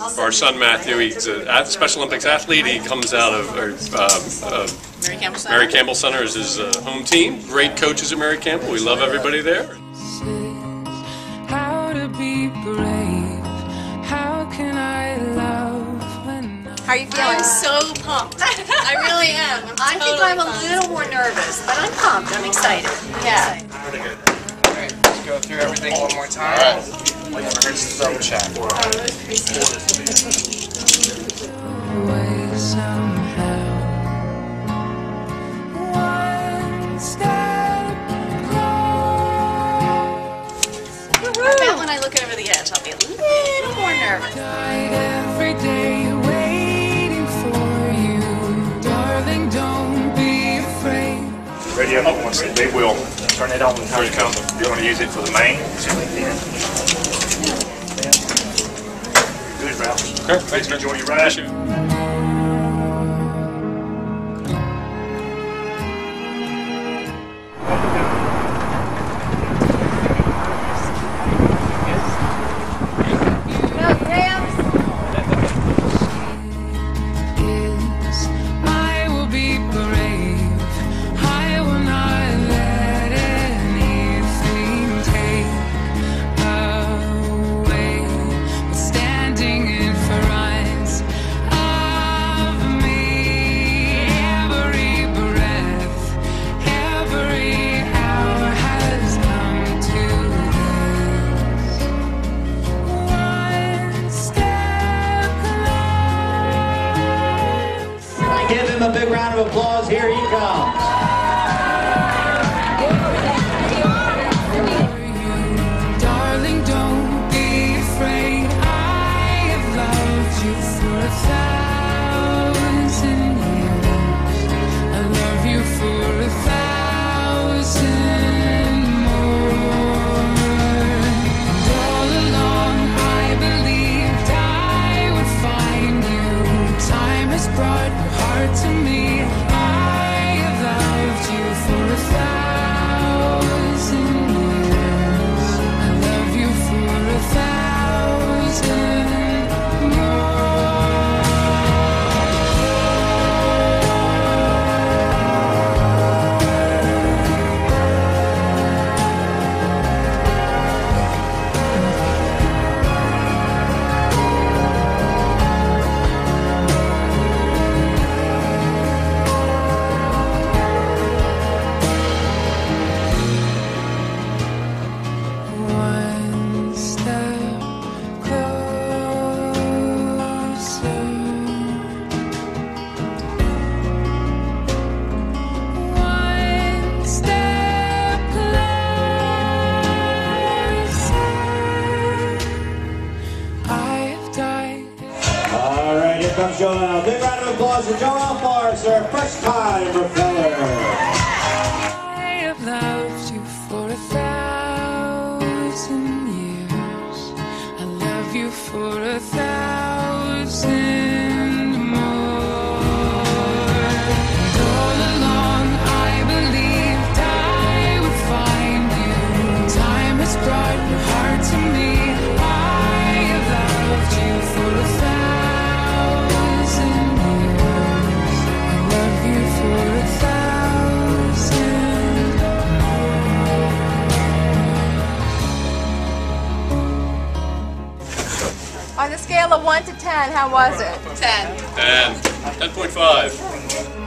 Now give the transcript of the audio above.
Our son Matthew, he's a Special Olympics athlete. He comes out of uh, uh, Mary Campbell Center. Mary Campbell Center is his uh, home team. Great coaches at Mary Campbell. We love everybody there. How to be brave? How can I love How are you feeling? I'm so pumped. I really am. I'm I think I'm a pumped. little more nervous, but I'm pumped. I'm excited. Yeah. Pretty good. Alright, let's go through everything one more time. Rehearse the drum check. way somehow? Ready up once the big wheel. Turn it on when it comes. You're going to use it for the main. Good, Ralph. Okay, thanks, man. Enjoy your ride. Him a big round of applause. Here he comes. Comes Joel. Big round of applause for Joel Forrester, first time rappeller. I have loved you for a thousand years. I love you for a thousand more. And all along, I believed I would find you. Time has brought your heart to me. I have loved you for a On a scale of 1 to 10, how was it? Ten. And 10.5.